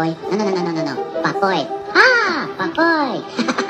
boy. No, no, no, no, no, no. Bad boy. Ah! Bad boy.